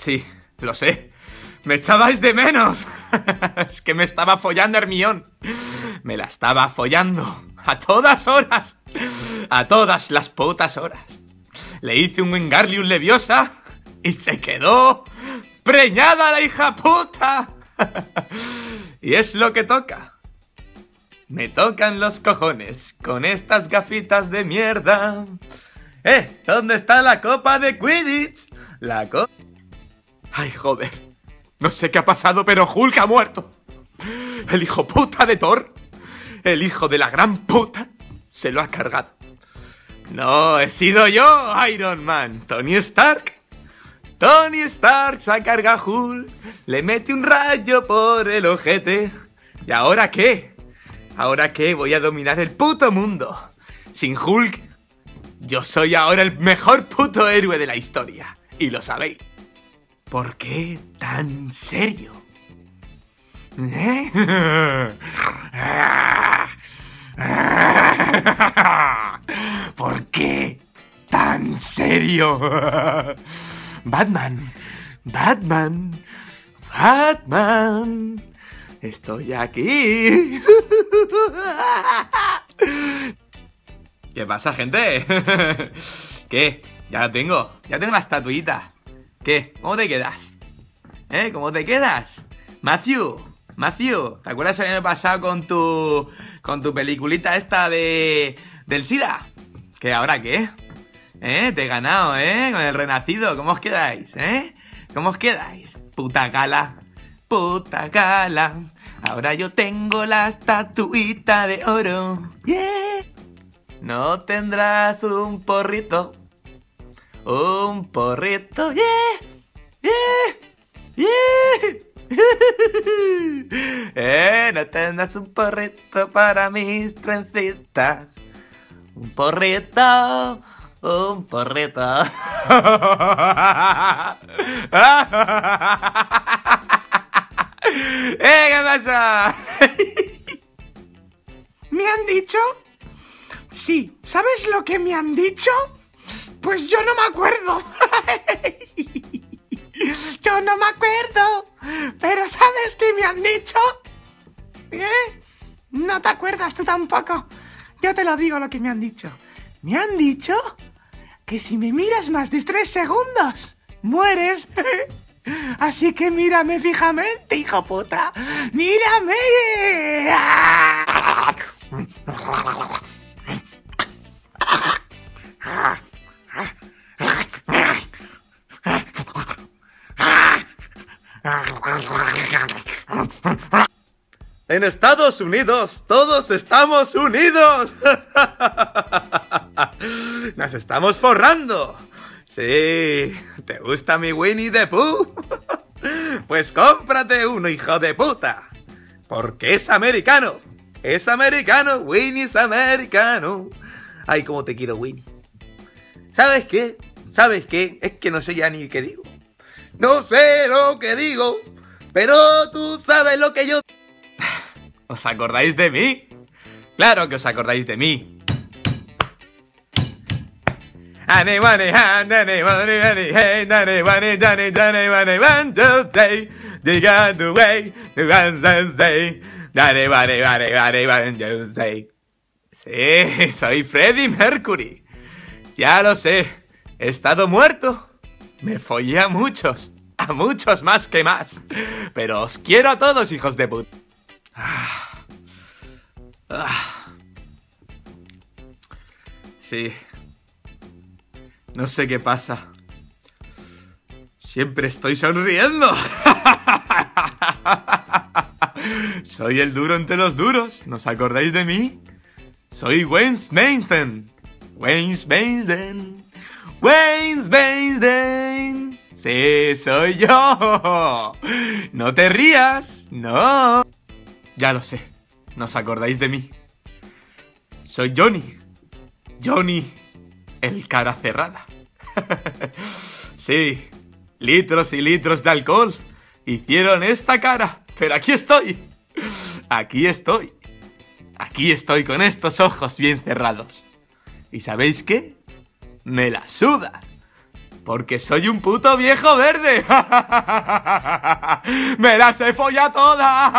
Sí, lo sé. Me echabais de menos. es que me estaba follando Hermión. Me la estaba follando. A todas horas. A todas las putas horas. Le hice un Wingardium Leviosa y se quedó preñada la hija puta. y es lo que toca. Me tocan los cojones con estas gafitas de mierda. ¡Eh! ¿Dónde está la copa de Quidditch? La copa... Ay, joder. No sé qué ha pasado, pero Hulk ha muerto. El hijo puta de Thor, el hijo de la gran puta, se lo ha cargado. No, he sido yo, Iron Man, Tony Stark. Tony Stark se carga a Hulk, le mete un rayo por el ojete. ¿Y ahora qué? ¿Ahora qué? Voy a dominar el puto mundo. Sin Hulk, yo soy ahora el mejor puto héroe de la historia. Y lo sabéis. ¿Por qué tan serio? ¿Eh? ¿Por qué tan serio? Batman, Batman, Batman. Estoy aquí. ¿Qué pasa, gente? ¿Qué? Ya la tengo. Ya tengo la estatuita. ¿Qué? ¿Cómo te quedas? ¿Eh? ¿Cómo te quedas? Matthew, Matthew, ¿te acuerdas el año pasado con tu. con tu peliculita esta de. del SIDA? ¿Qué ahora qué? ¿Eh? Te he ganado, ¿eh? Con el renacido, ¿cómo os quedáis? ¿Eh? ¿Cómo os quedáis? Puta gala, puta gala. Ahora yo tengo la estatuita de oro. Yeah. No tendrás un porrito. Un porrito. Yeah. Yeah. Yeah. eh, no tendrás un porrito para mis trencitas. Un porrito. Un porrito. ¡Eh, qué pasa! ¿Me han dicho? Sí, ¿sabes lo que me han dicho? Pues yo no me acuerdo. yo no me acuerdo. Pero ¿sabes qué me han dicho? ¿Eh? No te acuerdas tú tampoco. Yo te lo digo lo que me han dicho. Me han dicho que si me miras más de tres segundos, mueres. Así que mírame fijamente, hijo puta. ¡Mírame! En Estados Unidos todos estamos unidos. Nos estamos forrando. Sí, ¿te gusta mi Winnie the Pooh? Pues cómprate uno, hijo de puta. Porque es americano. Es americano, Winnie es americano. Ay, cómo te quiero, Winnie. ¿Sabes qué? ¿Sabes qué? Es que no sé ya ni qué digo. No sé lo que digo, pero tú sabes lo que yo... ¿Os acordáis de mí? Claro que os acordáis de mí. Sí, soy Freddie Mercury. Ya lo sé. He estado muerto. Me follé a muchos. A muchos más que más. Pero os quiero a todos, hijos de puta. Ah. Ah. Sí. No sé qué pasa. Siempre estoy sonriendo. Soy el duro entre los duros. ¿Nos acordáis de mí? Soy Wayne Mainsden. Wayne Mainsden. Sí, soy yo. No te rías. No. Ya lo sé. ¿Nos acordáis de mí? Soy Johnny. Johnny el cara cerrada. sí, litros y litros de alcohol hicieron esta cara, pero aquí estoy. Aquí estoy. Aquí estoy con estos ojos bien cerrados. ¿Y sabéis qué? Me la suda. Porque soy un puto viejo verde. Me las he follado todas.